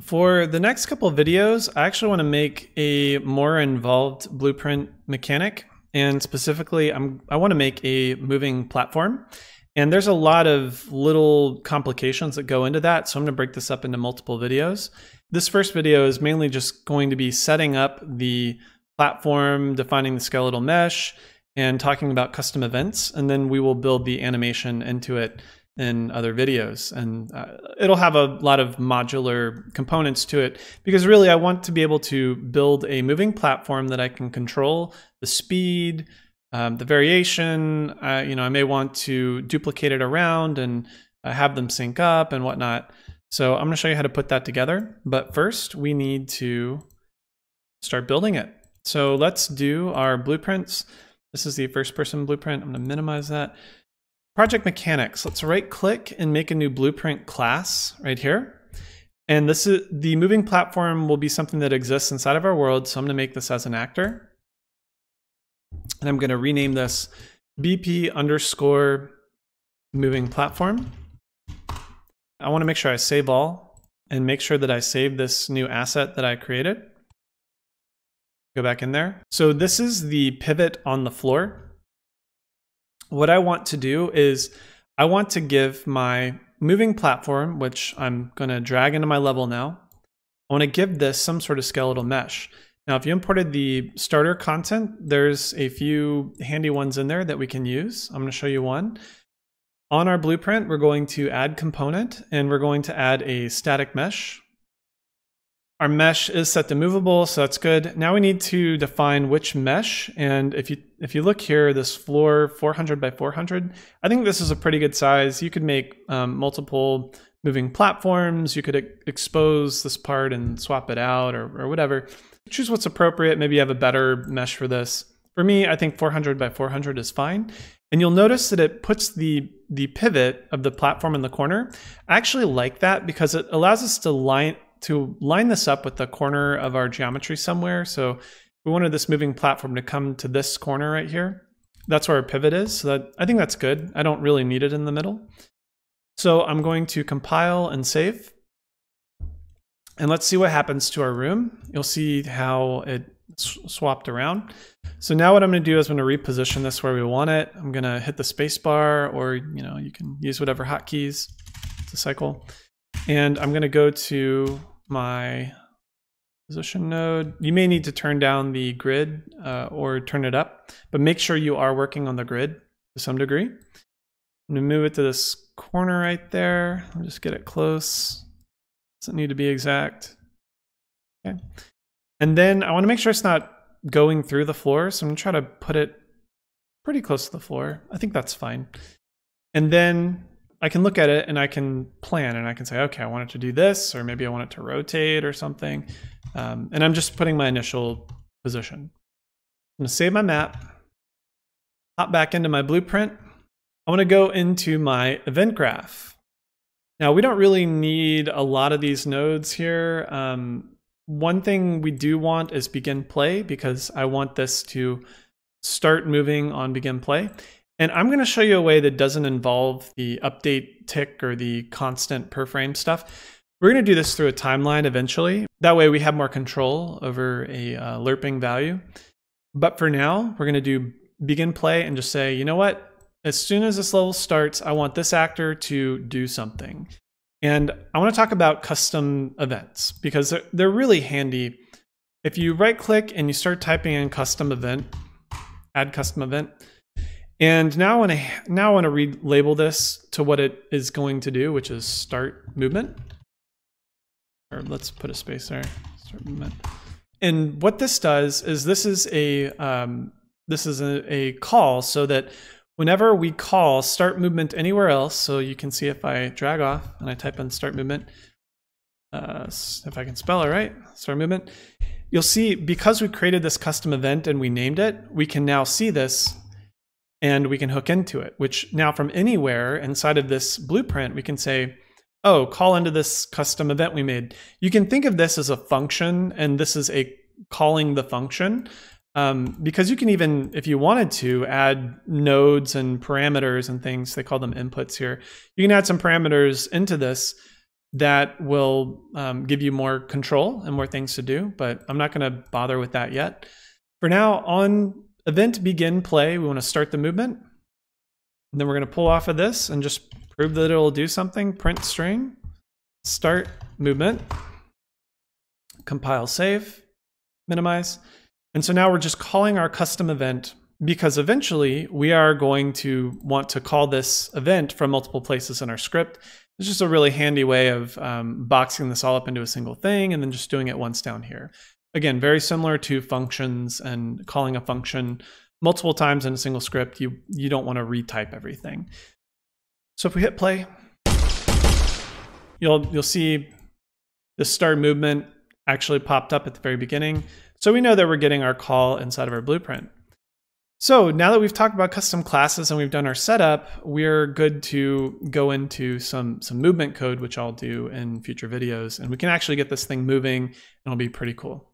For the next couple of videos, I actually want to make a more involved blueprint mechanic. And specifically, I'm, I want to make a moving platform. And there's a lot of little complications that go into that. So I'm going to break this up into multiple videos. This first video is mainly just going to be setting up the platform, defining the skeletal mesh, and talking about custom events. And then we will build the animation into it in other videos. And uh, it'll have a lot of modular components to it because really I want to be able to build a moving platform that I can control the speed, um, the variation. Uh, you know, I may want to duplicate it around and uh, have them sync up and whatnot. So I'm to show you how to put that together. But first, we need to start building it. So let's do our blueprints. This is the first person blueprint. I'm to minimize that. Project mechanics. Let's right click and make a new blueprint class right here. And this is the moving platform will be something that exists inside of our world. So I'm going to make this as an actor. And I'm going to rename this BP underscore moving platform. I want to make sure I save all and make sure that I save this new asset that I created. Go back in there. So this is the pivot on the floor what I want to do is I want to give my moving platform, which I'm going to drag into my level now, I want to give this some sort of skeletal mesh. Now, if you imported the starter content, there's a few handy ones in there that we can use. I'm going to show you one. On our blueprint, we're going to add component and we're going to add a static mesh. Our mesh is set to movable, so that's good. Now we need to define which mesh. And if you if you look here, this floor 400 by 400, I think this is a pretty good size. You could make um, multiple moving platforms. You could expose this part and swap it out or, or whatever. Choose what's appropriate. Maybe you have a better mesh for this. For me, I think 400 by 400 is fine. And you'll notice that it puts the, the pivot of the platform in the corner. I actually like that because it allows us to line, to line this up with the corner of our geometry somewhere. So we wanted this moving platform to come to this corner right here. That's where our pivot is. So that I think that's good. I don't really need it in the middle. So I'm going to compile and save. And let's see what happens to our room. You'll see how it swapped around. So now what I'm going to do is I'm going to reposition this where we want it. I'm going to hit the space bar or you know you can use whatever hotkeys to cycle. And I'm going to go to my position node. You may need to turn down the grid uh, or turn it up, but make sure you are working on the grid to some degree. I'm gonna move it to this corner right there. I'll just get it close. Doesn't need to be exact. Okay. And then I wanna make sure it's not going through the floor. So I'm gonna try to put it pretty close to the floor. I think that's fine. And then I can look at it and I can plan and I can say, okay, I want it to do this, or maybe I want it to rotate or something. Um, and I'm just putting my initial position. I'm gonna save my map, hop back into my blueprint. I wanna go into my event graph. Now we don't really need a lot of these nodes here. Um, one thing we do want is begin play because I want this to start moving on begin play. And I'm going to show you a way that doesn't involve the update tick or the constant per frame stuff. We're going to do this through a timeline eventually. That way we have more control over a uh, lerping value. But for now, we're going to do begin play and just say, you know what? As soon as this level starts, I want this actor to do something. And I want to talk about custom events because they're, they're really handy. If you right click and you start typing in custom event, add custom event, and now I want to now I want to relabel this to what it is going to do, which is start movement. Or let's put a space there. Start movement. And what this does is this is a um, this is a, a call so that whenever we call start movement anywhere else, so you can see if I drag off and I type in start movement, uh, if I can spell it right, start movement, you'll see because we created this custom event and we named it, we can now see this and we can hook into it, which now from anywhere inside of this blueprint, we can say, oh, call into this custom event we made. You can think of this as a function, and this is a calling the function. Um, because you can even, if you wanted to, add nodes and parameters and things, they call them inputs here. You can add some parameters into this that will um, give you more control and more things to do, but I'm not going to bother with that yet. For now, on event begin play, we want to start the movement. And then we're going to pull off of this and just prove that it'll do something. Print string, start movement, compile save, minimize. And so now we're just calling our custom event because eventually we are going to want to call this event from multiple places in our script. It's just a really handy way of um, boxing this all up into a single thing and then just doing it once down here. Again, very similar to functions and calling a function multiple times in a single script. You, you don't want to retype everything. So if we hit play, you'll, you'll see the start movement actually popped up at the very beginning. So we know that we're getting our call inside of our blueprint. So now that we've talked about custom classes and we've done our setup, we're good to go into some, some movement code, which I'll do in future videos. And we can actually get this thing moving and it'll be pretty cool.